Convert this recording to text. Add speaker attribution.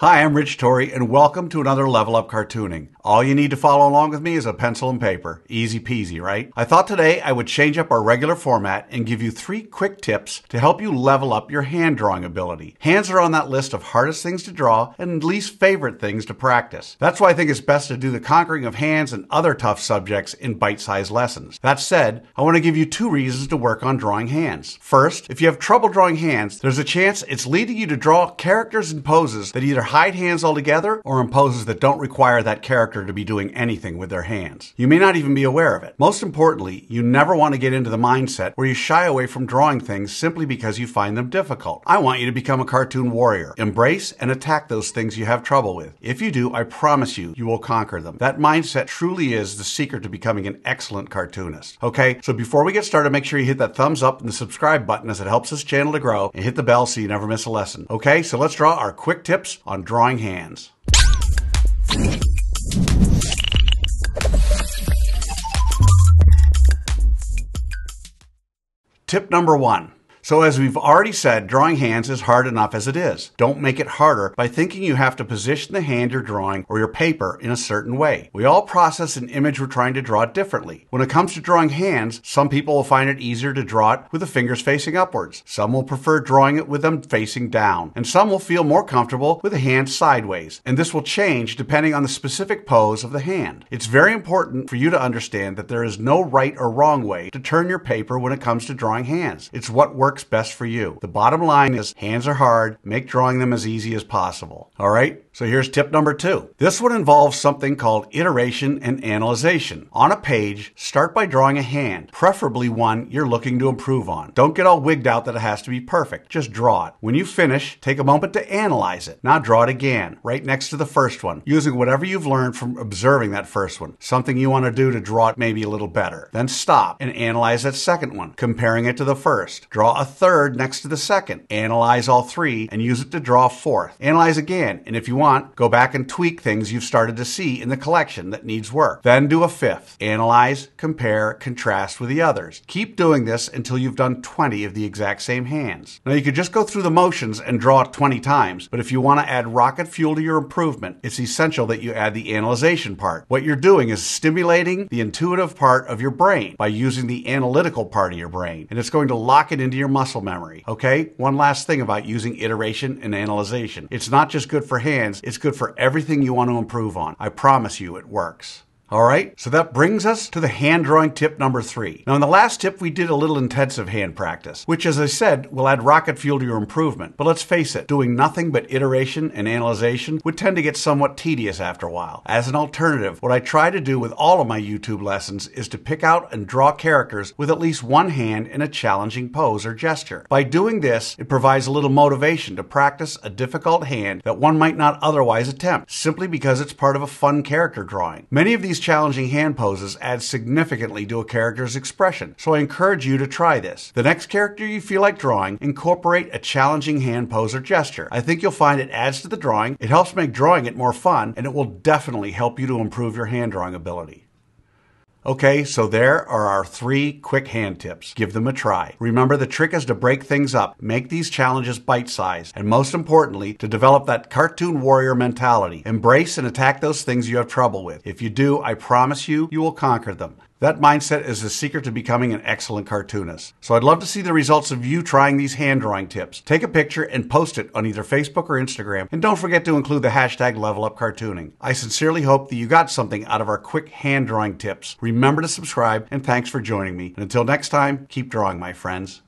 Speaker 1: Hi, I'm Rich Torrey, and welcome to another Level Up Cartooning. All you need to follow along with me is a pencil and paper. Easy peasy, right? I thought today I would change up our regular format and give you three quick tips to help you level up your hand drawing ability. Hands are on that list of hardest things to draw and least favorite things to practice. That's why I think it's best to do the conquering of hands and other tough subjects in bite sized lessons. That said, I want to give you two reasons to work on drawing hands. First, if you have trouble drawing hands, there's a chance it's leading you to draw characters and poses that either hide hands altogether or in poses that don't require that character to be doing anything with their hands. You may not even be aware of it. Most importantly, you never want to get into the mindset where you shy away from drawing things simply because you find them difficult. I want you to become a cartoon warrior. Embrace and attack those things you have trouble with. If you do, I promise you, you will conquer them. That mindset truly is the secret to becoming an excellent cartoonist. Okay, so before we get started, make sure you hit that thumbs up and the subscribe button as it helps this channel to grow and hit the bell so you never miss a lesson. Okay, so let's draw our quick tips on drawing hands. Tip number one so, as we've already said, drawing hands is hard enough as it is. Don't make it harder by thinking you have to position the hand you're drawing or your paper in a certain way. We all process an image we're trying to draw differently. When it comes to drawing hands, some people will find it easier to draw it with the fingers facing upwards. Some will prefer drawing it with them facing down. And some will feel more comfortable with the hand sideways. And this will change depending on the specific pose of the hand. It's very important for you to understand that there is no right or wrong way to turn your paper when it comes to drawing hands. It's what works works best for you. The bottom line is hands are hard, make drawing them as easy as possible. All right? So here's tip number two. This one involves something called iteration and analyzation. On a page, start by drawing a hand, preferably one you're looking to improve on. Don't get all wigged out that it has to be perfect. Just draw it. When you finish, take a moment to analyze it. Now draw it again, right next to the first one, using whatever you've learned from observing that first one. Something you want to do to draw it maybe a little better. Then stop and analyze that second one, comparing it to the first. Draw a third next to the second. Analyze all three and use it to draw a fourth. Analyze again, and if you want, go back and tweak things you've started to see in the collection that needs work. Then do a fifth. Analyze, compare, contrast with the others. Keep doing this until you've done 20 of the exact same hands. Now you could just go through the motions and draw it 20 times, but if you want to add rocket fuel to your improvement, it's essential that you add the analyzation part. What you're doing is stimulating the intuitive part of your brain by using the analytical part of your brain, and it's going to lock it into your muscle memory. Okay? One last thing about using iteration and analyzation. It's not just good for hands, it's good for everything you want to improve on. I promise you it works. All right, so that brings us to the hand drawing tip number three. Now, in the last tip, we did a little intensive hand practice, which, as I said, will add rocket fuel to your improvement. But let's face it, doing nothing but iteration and analyzation would tend to get somewhat tedious after a while. As an alternative, what I try to do with all of my YouTube lessons is to pick out and draw characters with at least one hand in a challenging pose or gesture. By doing this, it provides a little motivation to practice a difficult hand that one might not otherwise attempt, simply because it's part of a fun character drawing. Many of these these challenging hand poses add significantly to a character's expression, so I encourage you to try this. The next character you feel like drawing, incorporate a challenging hand pose or gesture. I think you'll find it adds to the drawing, it helps make drawing it more fun, and it will definitely help you to improve your hand drawing ability. Okay, so there are our three quick hand tips. Give them a try. Remember, the trick is to break things up, make these challenges bite sized, and most importantly, to develop that cartoon warrior mentality. Embrace and attack those things you have trouble with. If you do, I promise you, you will conquer them. That mindset is the secret to becoming an excellent cartoonist. So I'd love to see the results of you trying these hand drawing tips. Take a picture and post it on either Facebook or Instagram. And don't forget to include the hashtag levelupcartooning. I sincerely hope that you got something out of our quick hand drawing tips. Remember to subscribe and thanks for joining me. And until next time, keep drawing, my friends.